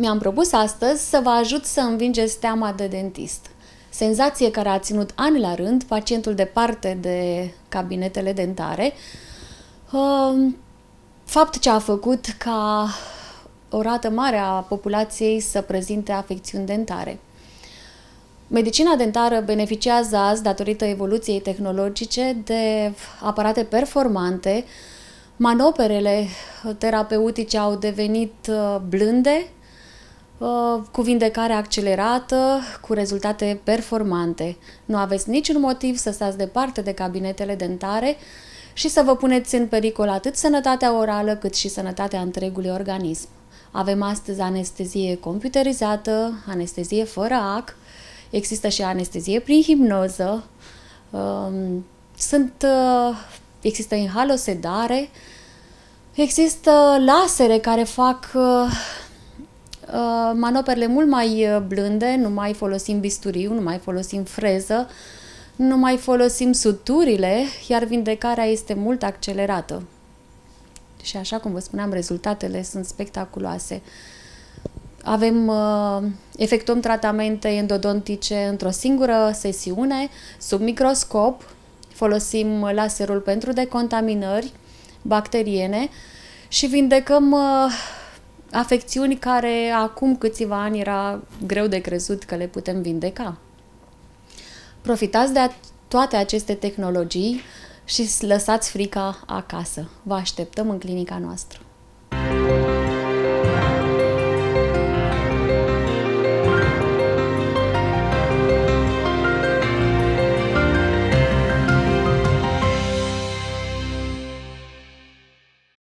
mi-am propus astăzi să vă ajut să învingeți teama de dentist. Senzație care a ținut ani la rând pacientul departe de cabinetele dentare, um, fapt ce a făcut ca o rată mare a populației să prezinte afecțiuni dentare. Medicina dentară beneficiază azi, datorită evoluției tehnologice, de aparate performante. Manoperele terapeutice au devenit uh, blânde, uh, cu vindecare accelerată, cu rezultate performante. Nu aveți niciun motiv să stați departe de cabinetele dentare și să vă puneți în pericol atât sănătatea orală cât și sănătatea întregului organism. Avem astăzi anestezie computerizată, anestezie fără ac, există și anestezie prin hipnoză, um, sunt, uh, există inhalosedare, există lasere care fac uh, uh, manoperele mult mai blânde, nu mai folosim bisturiu, nu mai folosim freză, nu mai folosim suturile, iar vindecarea este mult accelerată. Și așa cum vă spuneam, rezultatele sunt spectaculoase. Avem, uh, efectuăm tratamente endodontice într-o singură sesiune, sub microscop, folosim laserul pentru decontaminări bacteriene și vindecăm uh, afecțiuni care acum câțiva ani era greu de crezut că le putem vindeca. Profitați de toate aceste tehnologii și lăsați frica acasă. Vă așteptăm în clinica noastră.